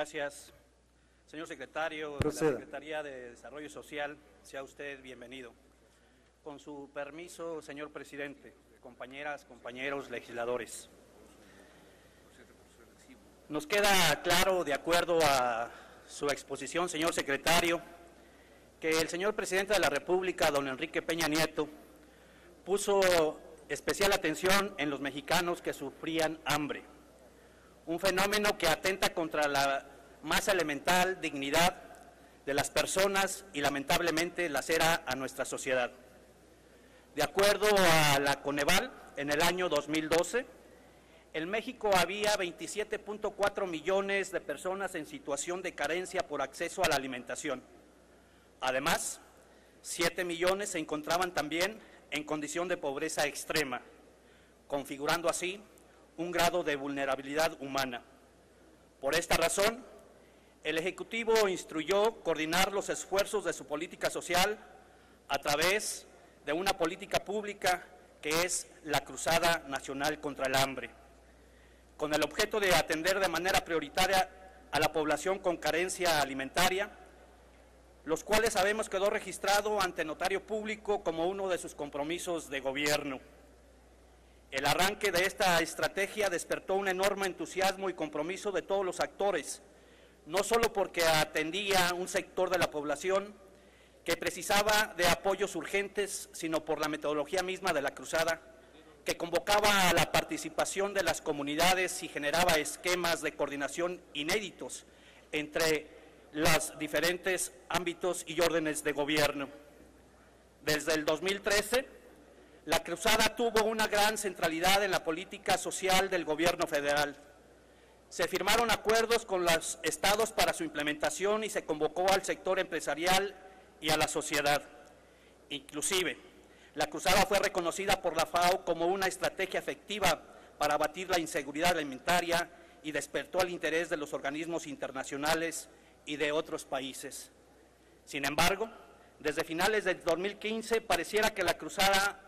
Gracias. Señor secretario de la Secretaría de Desarrollo Social, sea usted bienvenido. Con su permiso, señor presidente, compañeras, compañeros legisladores. Nos queda claro, de acuerdo a su exposición, señor secretario, que el señor presidente de la República, don Enrique Peña Nieto, puso especial atención en los mexicanos que sufrían hambre, un fenómeno que atenta contra la más elemental dignidad de las personas y lamentablemente lacera a nuestra sociedad. De acuerdo a la Coneval, en el año 2012, en México había 27.4 millones de personas en situación de carencia por acceso a la alimentación. Además, 7 millones se encontraban también en condición de pobreza extrema, configurando así un grado de vulnerabilidad humana. Por esta razón, el Ejecutivo instruyó coordinar los esfuerzos de su política social a través de una política pública que es la Cruzada Nacional contra el Hambre, con el objeto de atender de manera prioritaria a la población con carencia alimentaria, los cuales sabemos quedó registrado ante notario público como uno de sus compromisos de gobierno. El arranque de esta estrategia despertó un enorme entusiasmo y compromiso de todos los actores, no solo porque atendía un sector de la población que precisaba de apoyos urgentes, sino por la metodología misma de la cruzada, que convocaba a la participación de las comunidades y generaba esquemas de coordinación inéditos entre los diferentes ámbitos y órdenes de gobierno. Desde el 2013, la Cruzada tuvo una gran centralidad en la política social del gobierno federal. Se firmaron acuerdos con los estados para su implementación y se convocó al sector empresarial y a la sociedad. Inclusive, la Cruzada fue reconocida por la FAO como una estrategia efectiva para abatir la inseguridad alimentaria y despertó el interés de los organismos internacionales y de otros países. Sin embargo, desde finales del 2015 pareciera que la cruzada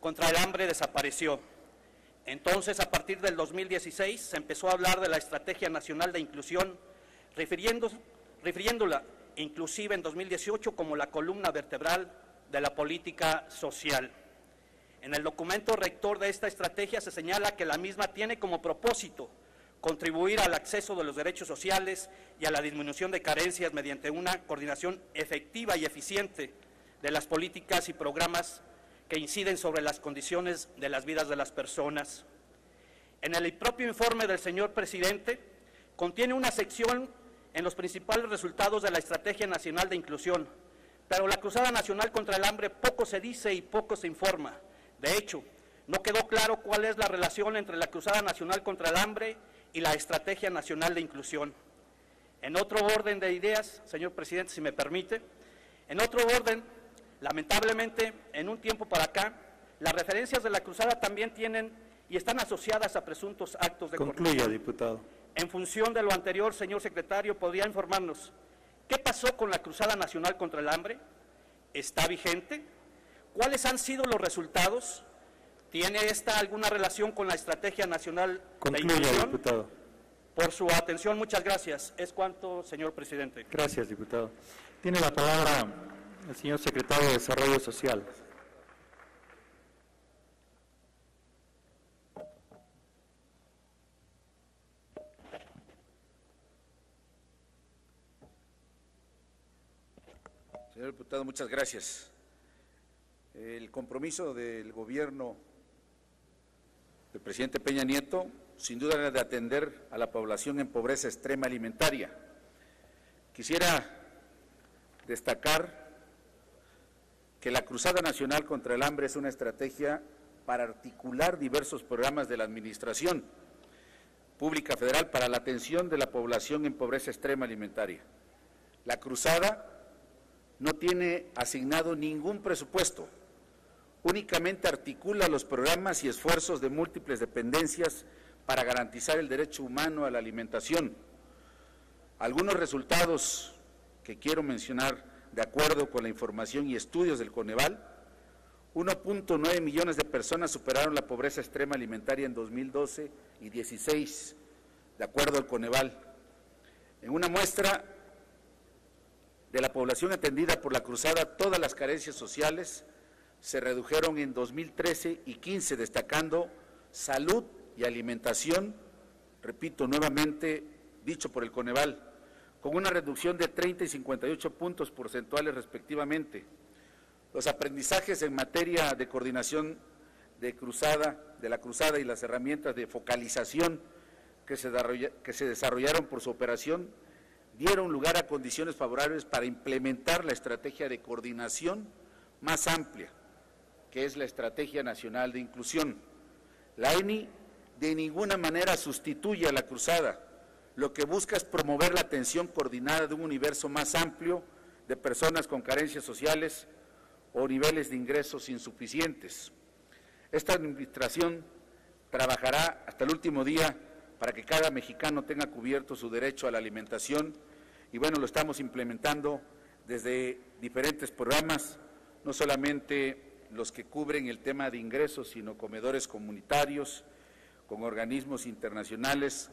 contra el hambre desapareció. Entonces, a partir del 2016, se empezó a hablar de la Estrategia Nacional de Inclusión, refiriéndola inclusive en 2018 como la columna vertebral de la política social. En el documento rector de esta estrategia se señala que la misma tiene como propósito contribuir al acceso de los derechos sociales y a la disminución de carencias mediante una coordinación efectiva y eficiente de las políticas y programas que inciden sobre las condiciones de las vidas de las personas. En el propio informe del señor presidente contiene una sección en los principales resultados de la Estrategia Nacional de Inclusión, pero la Cruzada Nacional contra el Hambre poco se dice y poco se informa. De hecho, no quedó claro cuál es la relación entre la Cruzada Nacional contra el Hambre y la Estrategia Nacional de Inclusión. En otro orden de ideas, señor presidente, si me permite, en otro orden, lamentablemente, en un tiempo para acá, las referencias de la cruzada también tienen y están asociadas a presuntos actos de Concluya, diputado. En función de lo anterior, señor secretario, ¿podría informarnos qué pasó con la Cruzada Nacional contra el Hambre? ¿Está vigente? ¿Cuáles han sido los resultados? ¿Tiene esta alguna relación con la Estrategia Nacional de Inclusión? diputado. Por su atención, muchas gracias. Es cuanto, señor presidente. Gracias, diputado. Tiene la palabra el señor secretario de Desarrollo Social. Señor diputado, muchas gracias. El compromiso del gobierno el presidente Peña Nieto, sin duda era de atender a la población en pobreza extrema alimentaria. Quisiera destacar que la Cruzada Nacional contra el Hambre es una estrategia para articular diversos programas de la Administración Pública Federal para la atención de la población en pobreza extrema alimentaria. La Cruzada no tiene asignado ningún presupuesto únicamente articula los programas y esfuerzos de múltiples dependencias para garantizar el derecho humano a la alimentación. Algunos resultados que quiero mencionar de acuerdo con la información y estudios del Coneval, 1.9 millones de personas superaron la pobreza extrema alimentaria en 2012 y 16, de acuerdo al Coneval. En una muestra de la población atendida por la cruzada, todas las carencias sociales se redujeron en 2013 y 15, destacando salud y alimentación, repito nuevamente, dicho por el Coneval, con una reducción de 30 y 58 puntos porcentuales respectivamente. Los aprendizajes en materia de coordinación de cruzada, de la cruzada y las herramientas de focalización que se, desarrollaron por su operación dieron lugar a condiciones favorables para implementar la estrategia de coordinación más amplia, que es la Estrategia Nacional de Inclusión. La ENI de ninguna manera sustituye a la cruzada, lo que busca es promover la atención coordinada de un universo más amplio de personas con carencias sociales o niveles de ingresos insuficientes. Esta administración trabajará hasta el último día para que cada mexicano tenga cubierto su derecho a la alimentación y bueno, lo estamos implementando desde diferentes programas, no solamente los que cubren el tema de ingresos, sino comedores comunitarios, con organismos internacionales,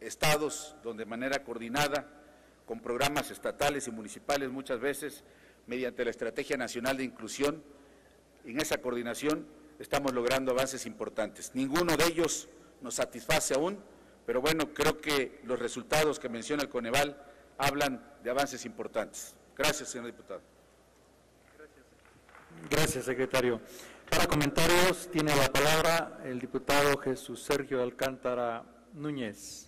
estados, donde de manera coordinada, con programas estatales y municipales muchas veces, mediante la Estrategia Nacional de Inclusión, en esa coordinación estamos logrando avances importantes. Ninguno de ellos nos satisface aún, pero bueno, creo que los resultados que menciona el Coneval hablan de avances importantes. Gracias, señor diputado. Gracias, secretario. Para comentarios tiene la palabra el diputado Jesús Sergio Alcántara Núñez.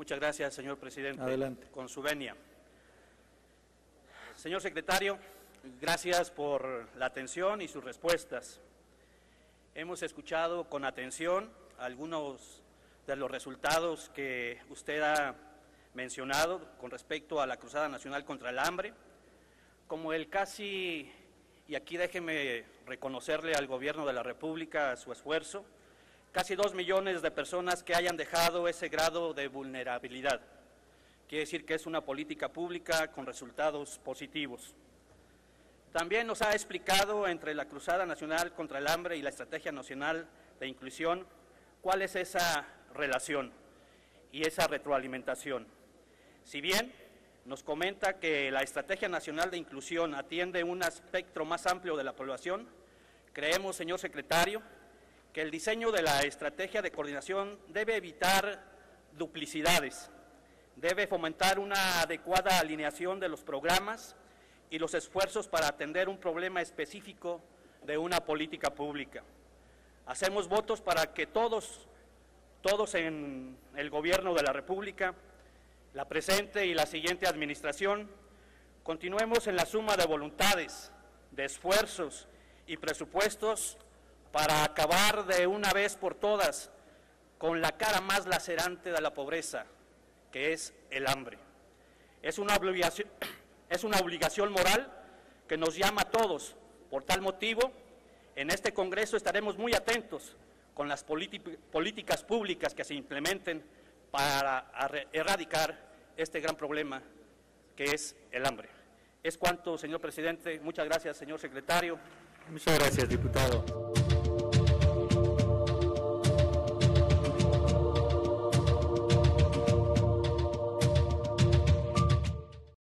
Muchas gracias, señor presidente. Adelante. Con su venia. Señor secretario, gracias por la atención y sus respuestas. Hemos escuchado con atención algunos de los resultados que usted ha mencionado con respecto a la Cruzada Nacional contra el Hambre, como el casi, y aquí déjeme reconocerle al Gobierno de la República su esfuerzo, casi dos millones de personas que hayan dejado ese grado de vulnerabilidad. Quiere decir que es una política pública con resultados positivos. También nos ha explicado entre la Cruzada Nacional contra el Hambre y la Estrategia Nacional de Inclusión cuál es esa relación y esa retroalimentación. Si bien nos comenta que la Estrategia Nacional de Inclusión atiende un espectro más amplio de la población, creemos, señor secretario, que el diseño de la estrategia de coordinación debe evitar duplicidades, debe fomentar una adecuada alineación de los programas y los esfuerzos para atender un problema específico de una política pública. Hacemos votos para que todos, todos en el Gobierno de la República, la presente y la siguiente administración, continuemos en la suma de voluntades, de esfuerzos y presupuestos para acabar de una vez por todas con la cara más lacerante de la pobreza, que es el hambre. Es una obligación, moral que nos llama a todos. Por tal motivo, en este Congreso estaremos muy atentos con las políticas públicas que se implementen para erradicar este gran problema que es el hambre. Es cuanto, señor presidente. Muchas gracias, señor secretario. Muchas gracias, diputado.